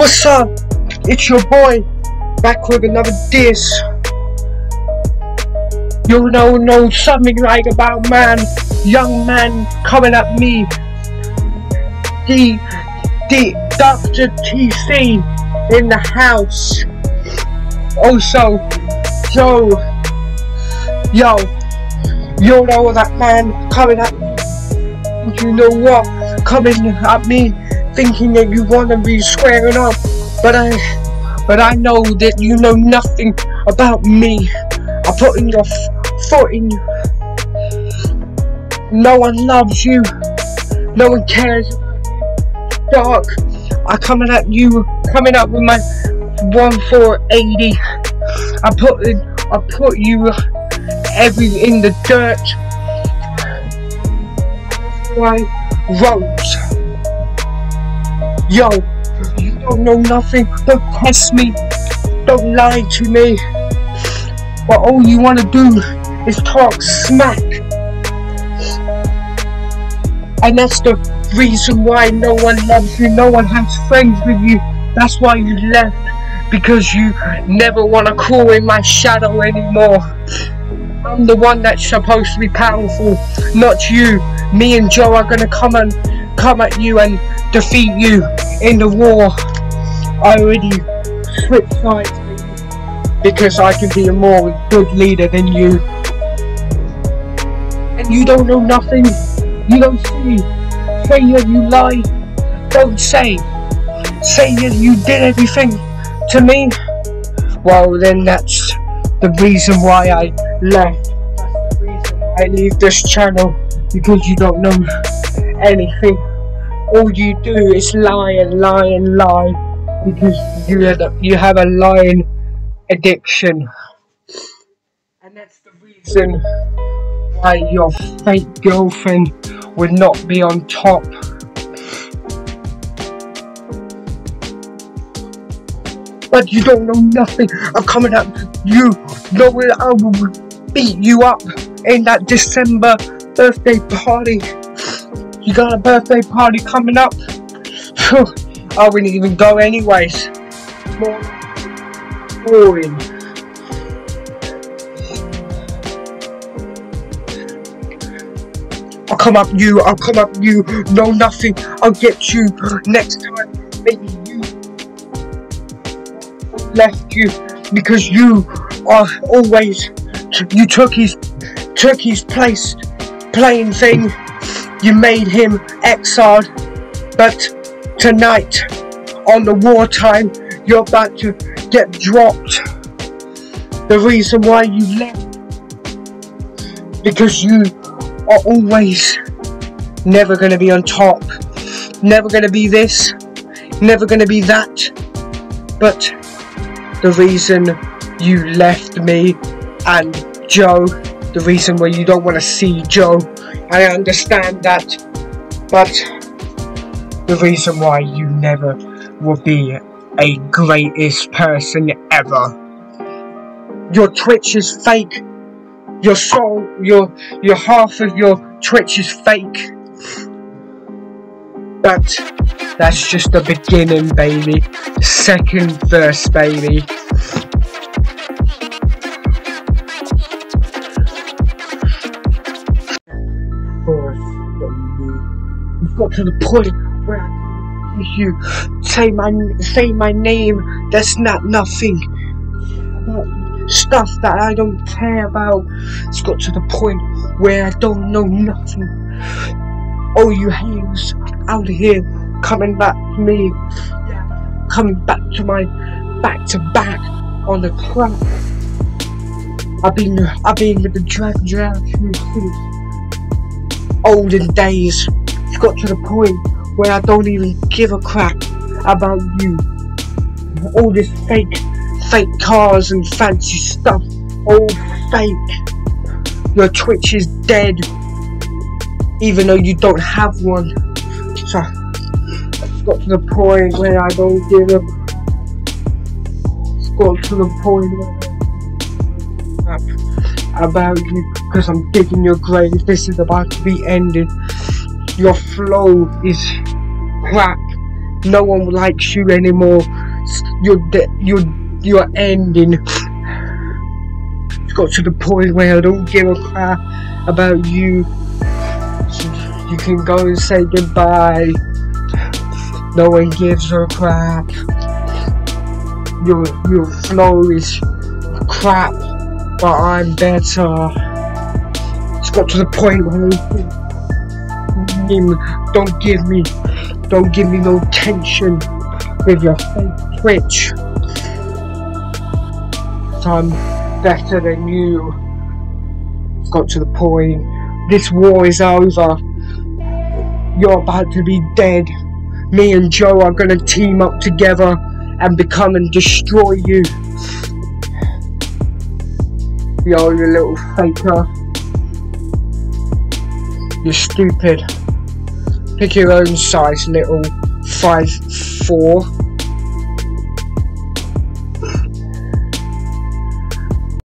What's up? It's your boy, back with another diss. You know, know something like about man, young man coming at me. The, the Dr. TC in the house. Also, Joe, yo, you know that man coming at me. You know what? Coming at me thinking that you want to be squaring up, but I, but I know that you know nothing about me. I'm putting your foot in you. No one loves you. No one cares. Dark. I coming at you, coming up with my one four eighty. I put in, I put you every in the dirt. Why roads? Yo, you don't know nothing. Don't test me. Don't lie to me. But all you want to do is talk smack. And that's the reason why no one loves you, no one has friends with you. That's why you left. Because you never want to crawl in my shadow anymore. I'm the one that's supposed to be powerful, not you. Me and Joe are gonna come and come at you and defeat you in the war. I already switched sides because I can be a more good leader than you. And you don't know nothing. You don't see. Say that you lie. Don't say. Say that you did everything to me. Well, then that's the reason why I left. That's the reason I leave this channel because you don't know anything all you do is lie and lie and lie because you have a, you have a lying addiction. And that's the reason why your fake girlfriend would not be on top. But you don't know nothing. I'm coming up you knowing I will beat you up in that December birthday party. You got a birthday party coming up? I wouldn't even go anyways. Boring. I'll come up you, I'll come up you, no nothing, I'll get you next time. Maybe you left you because you are always you took his took his place playing thing you made him exiled, but tonight, on the wartime, you're about to get dropped. The reason why you left, because you are always never going to be on top, never going to be this, never going to be that. But the reason you left me and Joe, the reason why you don't want to see Joe I understand that, but the reason why you never will be a greatest person ever. Your Twitch is fake. Your soul, your your half of your Twitch is fake. But that's just the beginning, baby. Second verse, baby. Got to the point where I you say my say my name. That's not nothing. stuff that I don't care about. It's got to the point where I don't know nothing. All you haters out here coming back to me, coming back to my back to back on the crap. I've been I've been with the drag drag olden days It's got to the point where I don't even give a crap about you. All this fake, fake cars and fancy stuff, all fake. Your Twitch is dead, even though you don't have one. So, it's got to the point where I don't give a. It's got to the point where about you because I'm digging your grave. This is about to be ended. Your flow is crap. no one likes you anymore. You're you're you're ending. It's got to the point where I don't give a crap about you. You can go and say goodbye. No one gives a crap. Your your flow is crap, but I'm better. It's got to the point where don't give me don't give me no tension with your fake twitch. So I'm um, better than you. It's got to the point. This war is over. You're about to be dead. Me and Joe are gonna team up together and become and destroy you. Yo, you little faker. You're stupid. Pick your own size, little five four.